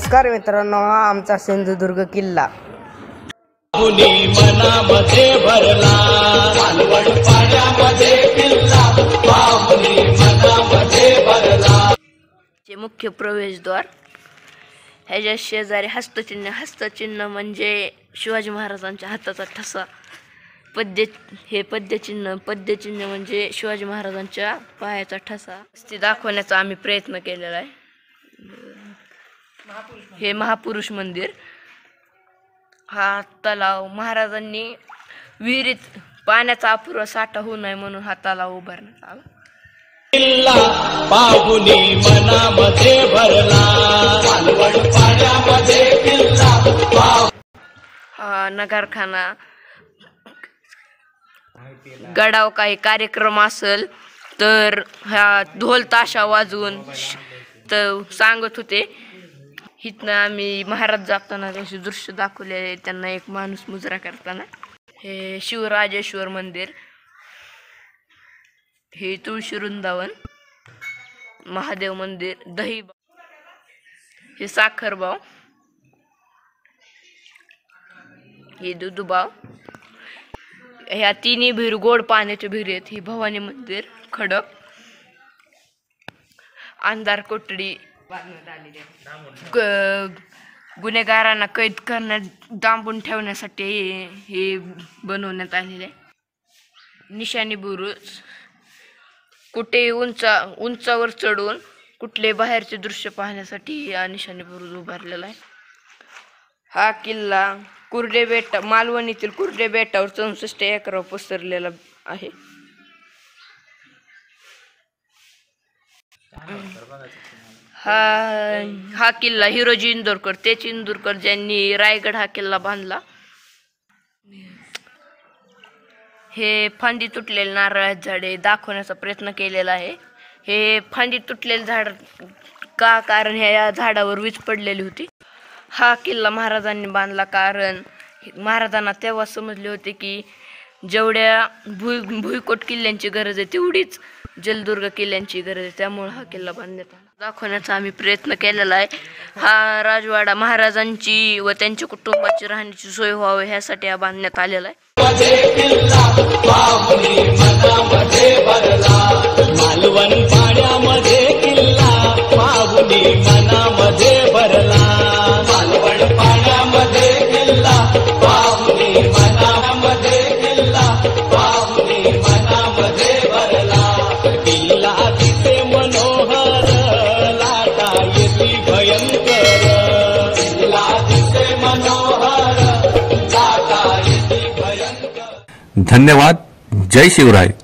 नमस्कार मित्रांनो हा आमचा सिंधुदुर्ग किल्ला. चे मुख्य प्रवेशद्वार. ह्याच्या शेजारी हस्तचिन्ह. हस्तचिन्ह म्हणजे शिवाजी महाराजांच्या हाताचा ठसा. पद्य हे पद्यचिन्ह पद्यचिन्ह म्हणजे शिवाजी महाराजांच्या पायाचा ठसा. ते दाखवण्याचा आम्ही प्रयत्न केलेला आहे. हे महापुरुष मंदिर. हा तलाव महाराजांनी विहिरीत पाण्याचा अपुरा साठा होऊ नये म्हणून हा तलाव उभारण्यात आला. किल्ला पाहुणी मनामध्ये भरला. हा नगारखाना गडाव काही कार्यक्रम असेल तर ह्या ढोल ताशा वाजवून तर सांगत होते. इथनं आम्ही महाराज जाताना त्याचे दृश्य दाखवले आहे. त्यांना एक माणूस मुजरा करताना. हे शिवराजेश्वर मंदिर. हे तुळशी वृंदावन. महादेव मंदिर. दही हे साखरबाव हे दुधुबाव ह्या तिन्ही भिर गोड पाण्याच्या भिरी आहेत. ही भवानी मंदिर. खडक. अंधार कोटडी ग- गुन्हेगारांना कैद करण्यात डांबून ठेवण्यासाठी हे हे बनवण्यात आलेले आहे. निशाणी बुरुज. कुठे उंचा उंचावर चढून कुठले बाहेरचे दृश्य पाहण्यासाठी हा निशाणी बुरुज उभारलेला आहे. हा किल्ला कुर्डे बेट मालवणीतील कुर्डे बेटावर चौसष्ट एकरावर पसरलेला आहे. हा हा किल्ला हिरोजी इंदोरकर तेच इंदोरकर ज्यांनी रायगड हा किल्ला बांधला. हे फांदी तुटलेले नारळाचे झाडे दाखवण्याचा प्रयत्न केलेला आहे. हे फांदी तुटलेले झाड का कारण ह्या झाडावर वीज पडलेली होती? हा किल्ला महाराजांनी बांधला कारण महाराजांना तेव्हा समजले होते की जेवढ्या भुई भुईकोट किल्ल्यांची गरज आहे तेवढीच जलदुर्ग किल्ल्यांची गरज आहे. त्यामुळे हा किल्ला बांधण्यात आला. दाखवण्याचा आम्ही प्रयत्न केलेला आहे. हा राजवाडा महाराजांची व त्यांच्या कुटुंबाची राहण्याची सोय व्हावी ह्यासाठी हा बांधण्यात आलेला आहे. धन्यवाद. जय शिवराय.